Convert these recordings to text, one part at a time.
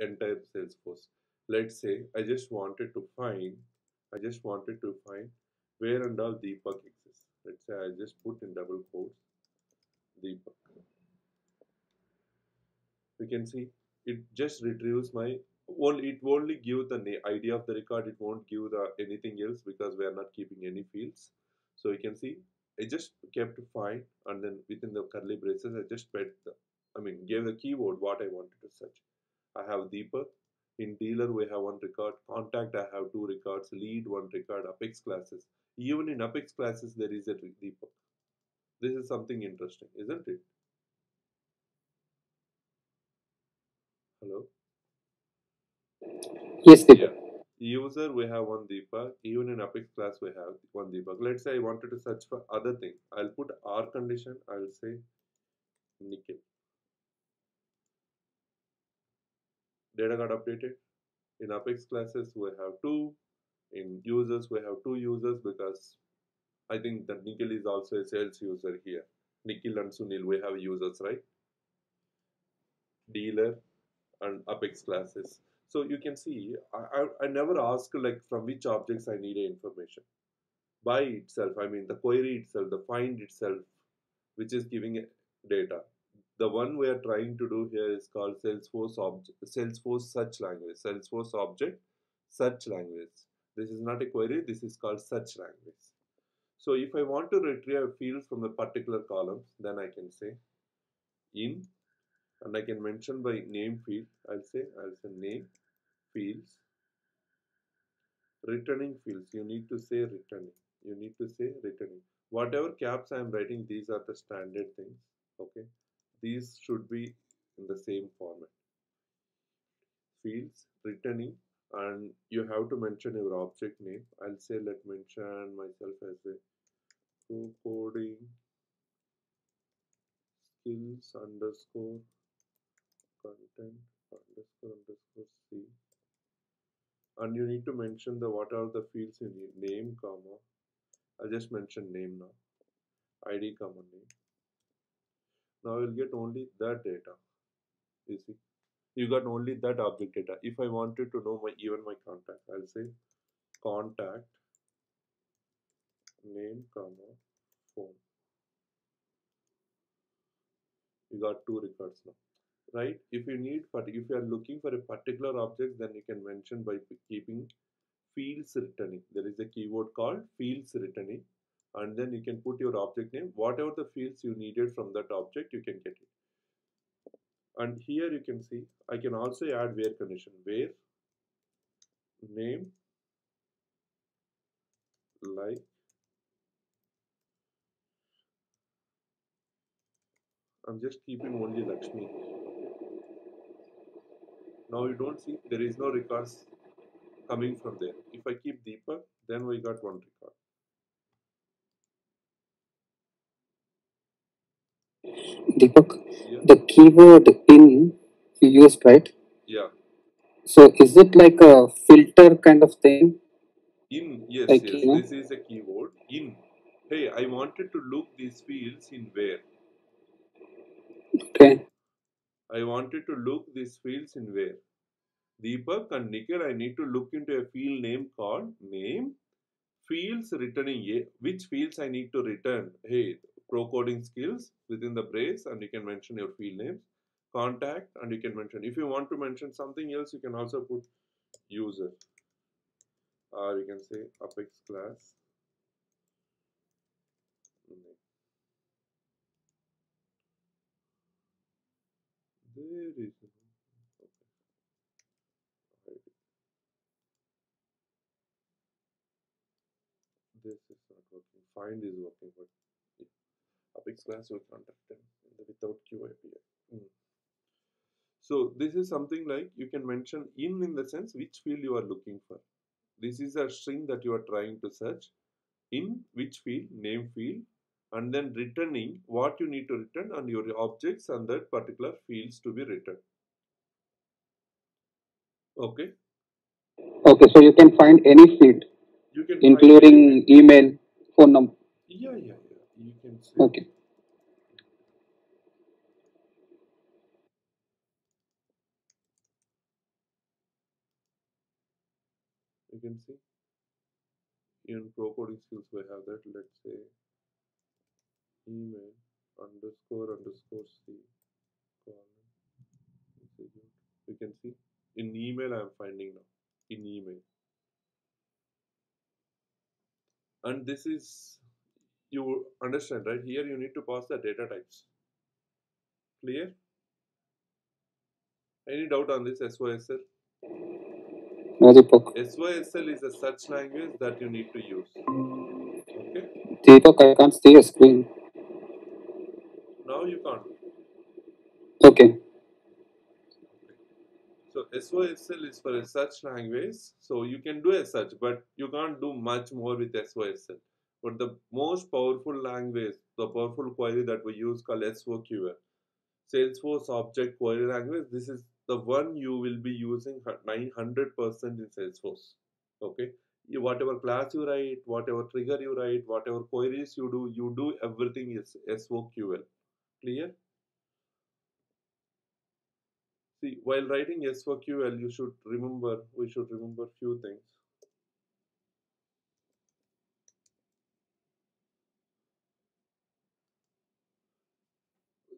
entire Salesforce. Let's say I just wanted to find, I just wanted to find where and all Deepak exists. Let's say I just put in double quotes Deepak. You can see it just retrieves my well, it only give the na- ID of the record. It won't give the anything else because we are not keeping any fields. So you can see I just kept to find and then within the curly braces I just put the I mean gave the keyword what I wanted to search. I have Deepak. In dealer we have one record. Contact I have two records. Lead one record. Apex classes. Even in Apex classes there is a Deepak. This is something interesting, isn't it? Hello. Yes, Deepak. Yeah. User, we have one Deepak. Even in Apex class, we have one Deepak. Let's say I wanted to search for other thing. I'll put R condition. I'll say Nikhil. Data got updated. In Apex classes, we have two. In users, we have two users because I think that Nikhil is also a sales user here. Nikhil and Sunil, we have users, right? Dealer and Apex classes. So you can see, I, I, I never ask like from which objects I need information. By itself, I mean the query itself, the find itself, which is giving data. The one we are trying to do here is called Salesforce object, Salesforce search language, Salesforce object search language. This is not a query, this is called search language. So if I want to retrieve fields from a particular column, then I can say in and I can mention by name field. I'll say I'll say name fields returning fields. You need to say returning. You need to say returning. Whatever caps I am writing, these are the standard things. These should be in the same format. Fields returning, and you have to mention your object name. I'll say let mention myself as a coding skills underscore content underscore underscore c and you need to mention the what are the fields you need name comma i'll just mention name now id comma name now you'll get only that data. You see? You got only that object data. If i wanted to know my even my contact i'll say contact name comma phone. You got two records now right? If you need but if you are looking for a particular object then you can mention by keeping fields returning. There is a keyword called fields returning and then you can put your object name. Whatever the fields you needed from that object you can get it. And here you can see i can also add where condition. Where name like i'm just keeping only lakshmi. Now you don't see there is no records coming from there. If i keep deepak then we got one record Deepak, yeah the keyword in you used, right? yeah So is it like a filter kind of thing? in yes Like, yes you know? this is a keyword in hey i wanted to look these fields in where Okay. i wanted to look these fields in where deepak and nikhil i need to look into a field name called name fields returning a which fields i need to return hey pro coding skills within the brace and you can mention your field names. Contact and you can mention if you want to mention something else you can also put user. Or you can say apex class. There is this is not working. Find is working but. Apex class will contact them the without q API. Mm. So this is something like you can mention in in the sense which field you are looking for. This is a string that you are trying to search in which field, name field, and then returning what you need to return and your objects and that particular fields to be returned. Okay, Okay, so you can find any field, you can including email, phone number. yeah, yeah, Okay. You can see. In pro coding skills we have that. Let's say email underscore underscore c you can see. In email I am finding now. In email. And this is you understand right here you need to pass the data types clear any doubt on this SOSL? No, Deepak. SOSL is a such language that you need to use. Okay, Deepak, I can't see a screen. now you can't. Okay. So SOSL is for a search language, so you can do a search, but you can't do much more with SOSL. But the most powerful language, the powerful query that we use called SOQL, Salesforce Object Query Language. This is the one you will be using 900% in Salesforce. Okay, you, whatever class you write, whatever trigger you write, whatever queries you do, you do everything is SOQL. Clear? See, while writing SOQL, you should remember, we should remember few things.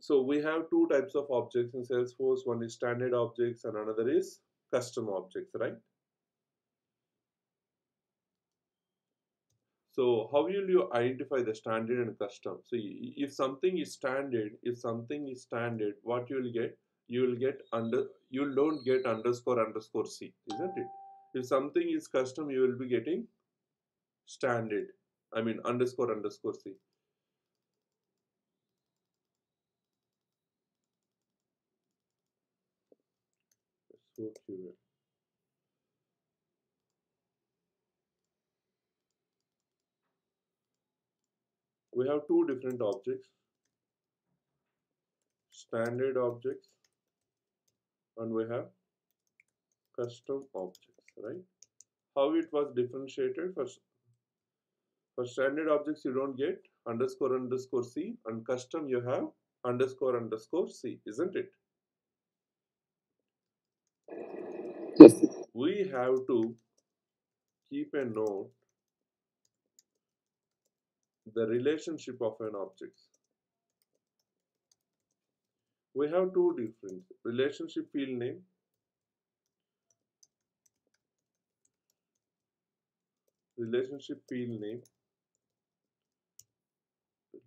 So we have two types of objects in Salesforce. One is standard objects and another is custom objects, right? So how will you identify the standard and custom? So if something is standard, if something is standard, what you will get? You will get under, you don't get underscore underscore C, isn't it? If something is custom, you will be getting standard. I mean underscore underscore C. We have two different objects, standard objects and we have custom objects, right? How it was differentiated for, for standard objects you don't get underscore underscore C and custom you have underscore underscore C, isn't it? Yes. We have to keep a note the relationship of an object. We have two different relationship field name. Relationship field name.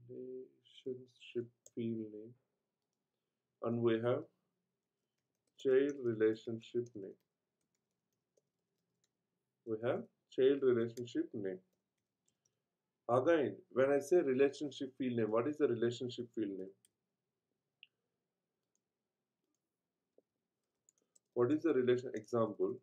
Relationship field name. And we have child relationship name we have child relationship name. Again when i say relationship field name what is the relationship field name? What is the relation example?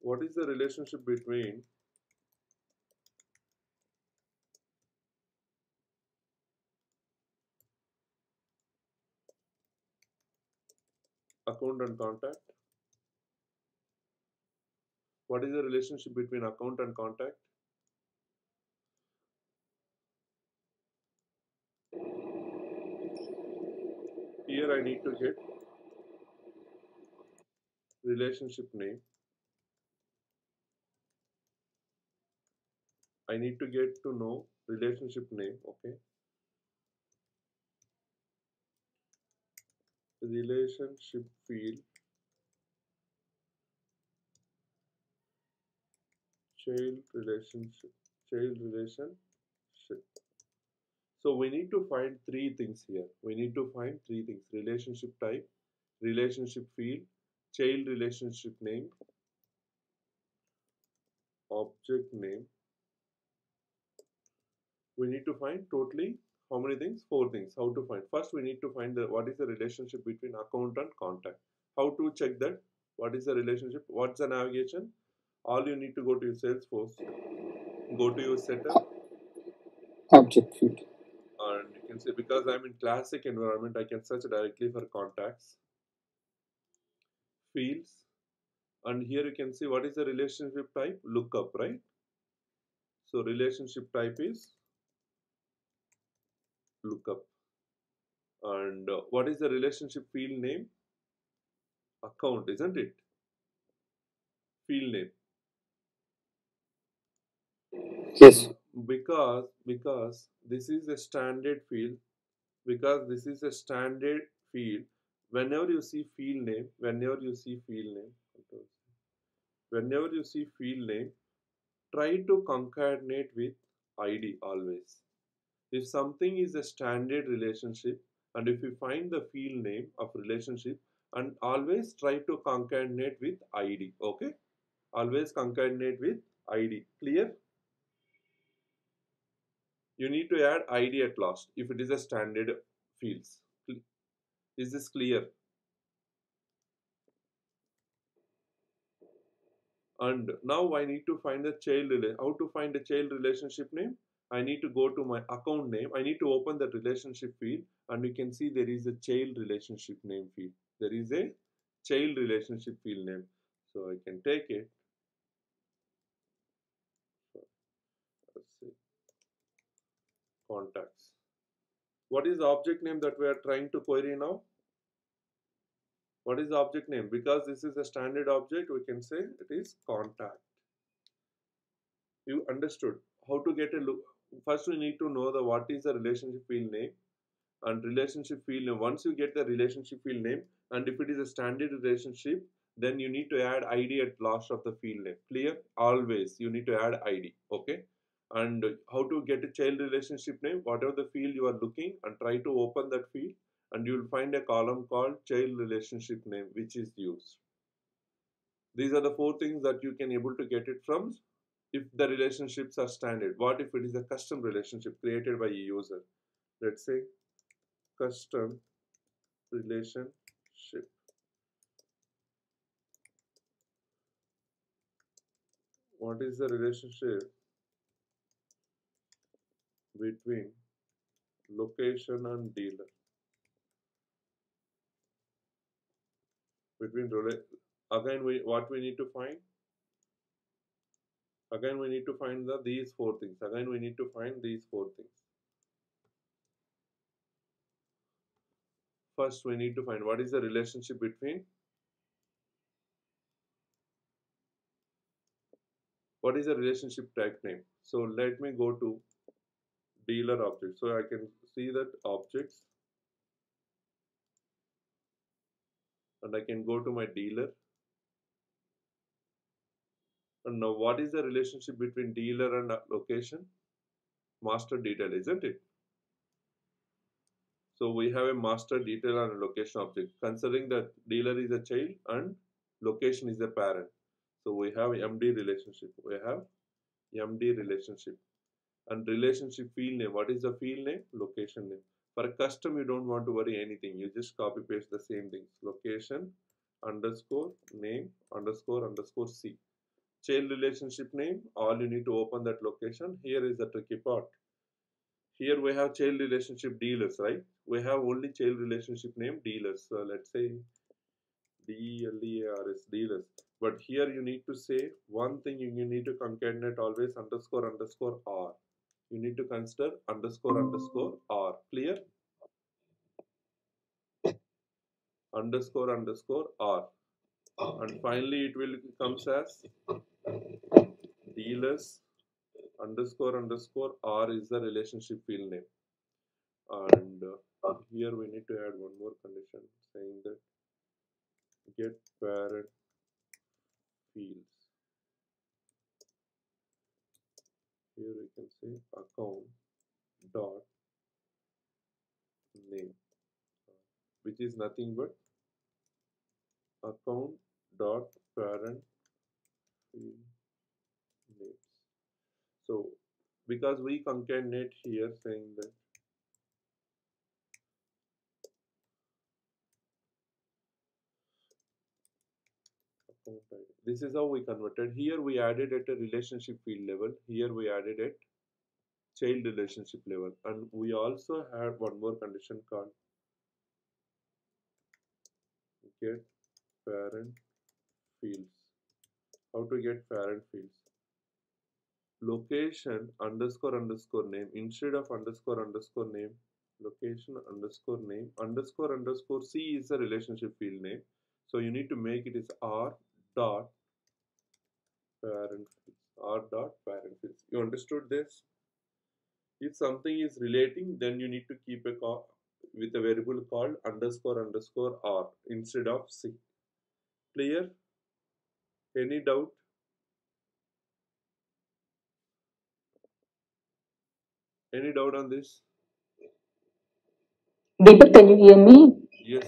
What is the relationship between account and contact? What is the relationship between account and contact? Here i need to get relationship name. I need to get to know relationship name okay relationship field child relationship child relationship. So we need to find three things here. We need to find three things. Relationship type relationship field child relationship name object name. We need to find totally how many things? Four things. How to find. First we need to find the what is the relationship between account and contact. How to check that? What is the relationship? What's the navigation? All you need to go to your salesforce. Go to your setup. Object field. and you can say because i'm in classic environment i can search directly for contacts fields. And here you can see what is the relationship type? Lookup right? So relationship type is lookup And uh, what is the relationship field name? Account, isn't it? Field name. Yes. Because because this is a standard field. Because this is a standard field. Whenever you see field name, whenever you see field name, whenever you see field name, try to concatenate with ID always. If something is a standard relationship, and if you find the field name of relationship, and always try to concatenate with ID. Okay, always concatenate with ID. Clear? You need to add ID at last if it is a standard fields. Is this clear? And now I need to find the child how to find a child relationship name. I need to go to my account name. I need to open that relationship field and you can see there is a child relationship name field. There is a child relationship field name. So I can take it. Let's see. Contacts. What is the object name that we are trying to query now? What is the object name? Because this is a standard object, we can say it is contact. You understood how to get a look. First, we need to know the what is the relationship field name and relationship field name. Once you get the relationship field name, and if it is a standard relationship, then you need to add ID at last of the field name. Clear? Always you need to add ID. Okay. And how to get a child relationship name? Whatever the field you are looking, and try to open that field and you will find a column called child relationship name which is used. These are the four things that you can able to get it from if the relationships are standard. What if it is a custom relationship created by a user? Let's say custom relationship. What is the relationship between location and dealer? between again we what we need to find again we need to find the these four things. Again we need to find these four things. First we need to find what is the relationship between what is the relationship type name? So let me go to dealer object so i can see that objects and I can go to my dealer. And now what is the relationship between dealer and uh, location? Master detail, isn't it? So we have a master detail and location object. Considering that dealer is a child and location is a parent. So we have MD relationship. We have MD relationship. And relationship field name. What is the field name? Location name. For a custom, you don't want to worry anything. You just copy paste the same things. Location underscore name underscore underscore C. Child relationship name, all you need to open that location. Here is the tricky part. Here we have child relationship dealers, right? We have only child relationship name dealers. So let's say D-L-E-A-R-S, dealers. But here you need to say one thing you need to concatenate always underscore underscore R you need to consider underscore underscore r clear underscore underscore r and finally it will comes as dealers underscore underscore r is the relationship field name. And uh, here we need to add one more condition saying that get parent fields. Here we can say account dot name which is nothing but account dot parent names so because we concatenate here saying that This is how we converted. Here we added at a relationship field level. Here we added at child relationship level. And we also had one more condition called get parent fields. How to get parent fields? Location underscore underscore name instead of underscore underscore name. Location underscore name underscore underscore c is a relationship field name. So you need to make it is r dot parent fields r dot parent fields you understood this? If something is relating then you need to keep a call with a variable called underscore underscore r instead of c. Clear any doubt? Any doubt on this? Deepak, can you hear me? yes